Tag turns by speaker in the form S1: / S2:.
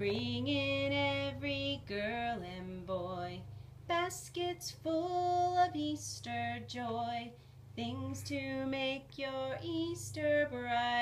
S1: Bring in every girl and boy baskets full of Easter joy, things to make your Easter bright.